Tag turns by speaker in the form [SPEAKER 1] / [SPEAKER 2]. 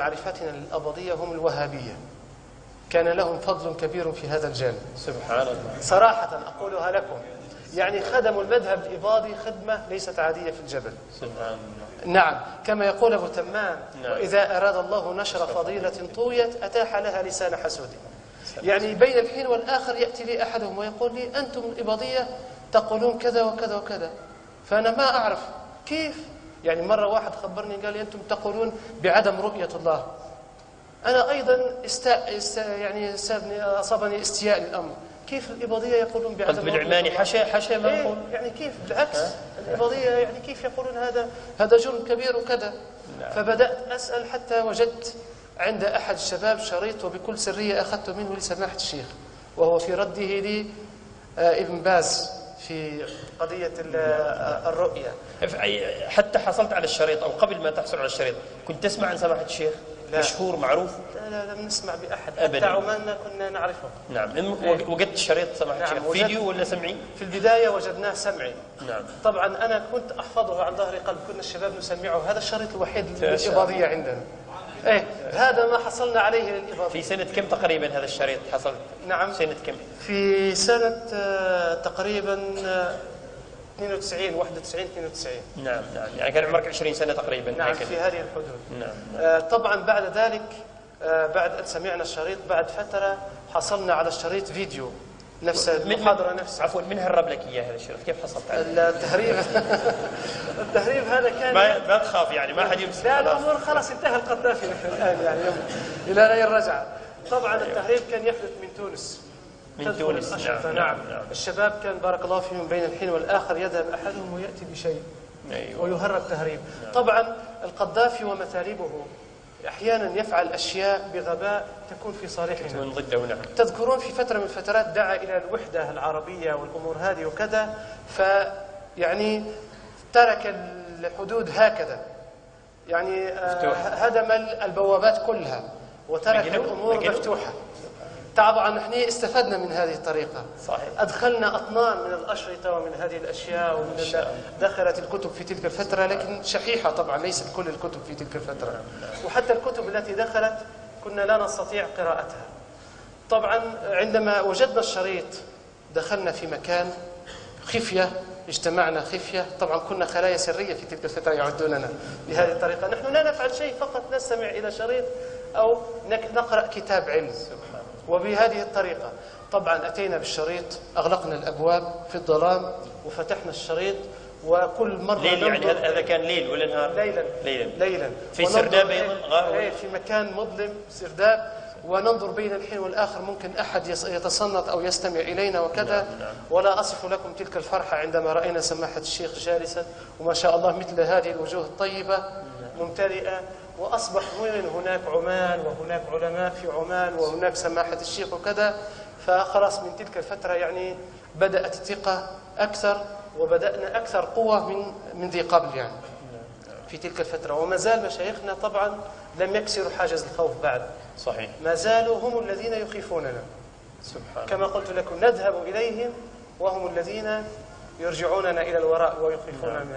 [SPEAKER 1] معرفتنا للأبضية هم الوهابية. كان لهم فضل كبير في هذا الجانب.
[SPEAKER 2] سبحان الله.
[SPEAKER 1] صراحة أقولها لكم يعني خدموا المذهب الإباضي خدمة ليست عادية في الجبل.
[SPEAKER 2] سبحان الله.
[SPEAKER 1] نعم كما يقول أبو تمام
[SPEAKER 2] نعم.
[SPEAKER 1] وإذا أراد الله نشر فضيلة طويت أتاح لها لسان حسود. يعني بين الحين والآخر يأتي لي أحدهم ويقول لي أنتم الإباضية تقولون كذا وكذا وكذا. فأنا ما أعرف كيف يعني مرة واحد خبرني قال لي أنتم تقولون بعدم رؤية الله. أنا أيضا استا... استا... يعني أصابني أصابني استياء للأمر. كيف الإباضية يقولون بعدم
[SPEAKER 2] قلت
[SPEAKER 1] رؤية
[SPEAKER 2] بالعماني
[SPEAKER 1] الله؟
[SPEAKER 2] حشا حشا ما
[SPEAKER 1] إيه
[SPEAKER 2] نقول
[SPEAKER 1] يعني كيف؟ بالعكس. الإباضية يعني كيف يقولون هذا؟ هذا جرم كبير وكذا.
[SPEAKER 2] نعم.
[SPEAKER 1] فبدأت أسأل حتى وجدت عند أحد الشباب شريط وبكل سرية أخذته منه لسماحة الشيخ وهو في رده لي آه، ابن باز. في قضية ال- الرؤية.
[SPEAKER 2] حتى حصلت على الشريط أو قبل ما تحصل على الشريط كنت تسمع عن سماحة الشيخ؟
[SPEAKER 1] لا.
[SPEAKER 2] مشهور معروف؟
[SPEAKER 1] لا لا لم نسمع بأحد.
[SPEAKER 2] أبداً.
[SPEAKER 1] حتى عمان ما كنا نعرفه.
[SPEAKER 2] نعم.
[SPEAKER 1] إيه.
[SPEAKER 2] وج- وجدت شريط سماحة
[SPEAKER 1] نعم،
[SPEAKER 2] الشيخ. فيديو ولا سمعي؟
[SPEAKER 1] في البداية وجدناه سمعي.
[SPEAKER 2] نعم.
[SPEAKER 1] طبعا أنا كنت أحفظه عن ظهر قلب. كنا الشباب نسمعه. هذا الشريط الوحيد للإباضية عندنا. إيه. هذا ما حصلنا عليه للإباضية
[SPEAKER 2] في سنة كم تقريبا هذا الشريط حصل؟
[SPEAKER 1] نعم.
[SPEAKER 2] سنة كم؟
[SPEAKER 1] في سنة آه، تقريبا آه، 92 91 92
[SPEAKER 2] نعم نعم. يعني كان عمرك 20 سنة تقريبا
[SPEAKER 1] نعم
[SPEAKER 2] هكذا.
[SPEAKER 1] في هذه الحدود.
[SPEAKER 2] نعم
[SPEAKER 1] آه، طبعا بعد ذلك آه، بعد أن سمعنا الشريط بعد فترة حصلنا على الشريط فيديو. نفس
[SPEAKER 2] من-
[SPEAKER 1] المحاضرة نفسها
[SPEAKER 2] عفوا من هرب لك اياه هذا الشريط كيف حصلت عليه؟
[SPEAKER 1] التهريب. التهريب هذا كان
[SPEAKER 2] ما ما تخاف يعني ما حد يمسك.
[SPEAKER 1] لا
[SPEAKER 2] خلاص.
[SPEAKER 1] الأمور خلاص انتهى القذافي الآن يعني إلى لا الرجعة. طبعا التهريب كان يحدث من تونس.
[SPEAKER 2] من تونس، نعم،
[SPEAKER 1] نعم,
[SPEAKER 2] نعم، نعم.
[SPEAKER 1] الشباب كان بارك الله فيهم بين الحين والآخر يذهب أحدهم ويأتي بشيء
[SPEAKER 2] أيوه.
[SPEAKER 1] ويهرب تهريب. طبعا القذافي ومثالبه أحيانا يفعل أشياء بغباء تكون في صالحنا.
[SPEAKER 2] ضده نعم.
[SPEAKER 1] تذكرون في فترة من الفترات دعا إلى الوحدة العربية والأمور هذه وكذا فيعني ترك الحدود هكذا. يعني آه،. هدم البوابات كلها وترك الأمور. مفتوحة. طبعا نحن استفدنا من هذه الطريقة.
[SPEAKER 2] صحيح.
[SPEAKER 1] أدخلنا أطنان من الأشرطة ومن هذه الأشياء ومن دخلت الكتب في تلك الفترة لكن شحيحة طبعا ليست كل الكتب في تلك الفترة. وحتى الكتب التي دخلت كنا لا نستطيع قراءتها. طبعا عندما وجدنا الشريط دخلنا في مكان خفية اجتمعنا خفية. طبعا كنا خلايا سرية في تلك الفترة يعدوننا بهذه الطريقة. نحن لا نفعل شيء فقط نستمع إلى شريط أو نقرأ كتاب علم. وبهذه الطريقة. طبعا أتينا بالشريط أغلقنا الأبواب في الظلام وفتحنا الشريط وكل مرة
[SPEAKER 2] ليل يعني هذا كان ليل ولا نهار؟
[SPEAKER 1] ليلا
[SPEAKER 2] ليلا.
[SPEAKER 1] ليلا.
[SPEAKER 2] في سرداب أيضاً غار؟
[SPEAKER 1] إيه في مكان مظلم سرداب وننظر بين الحين والآخر. ممكن أحد يتصنت أو يستمع إلينا وكذا.
[SPEAKER 2] نعم، نعم.
[SPEAKER 1] ولا أصف لكم تلك الفرحة عندما رأينا سماحة الشيخ جالسا. وما شاء الله مثل هذه الوجوه الطيبة ممتلئة. وأصبح من هناك عمان وهناك علماء في عمان وهناك سماحة الشيخ وكذا فخلاص من تلك الفترة يعني بدأت الثقة أكثر وبدأنا أكثر قوة من من ذي قبل يعني في تلك الفترة. وما زال مشايخنا طبعا لم يكسروا حاجز الخوف بعد.
[SPEAKER 2] صحيح.
[SPEAKER 1] ما زالوا هم الذين يخيفوننا.
[SPEAKER 2] سبحان
[SPEAKER 1] كما قلت لكم نذهب إليهم وهم الذين يرجعوننا إلى الوراء ويخيفوننا من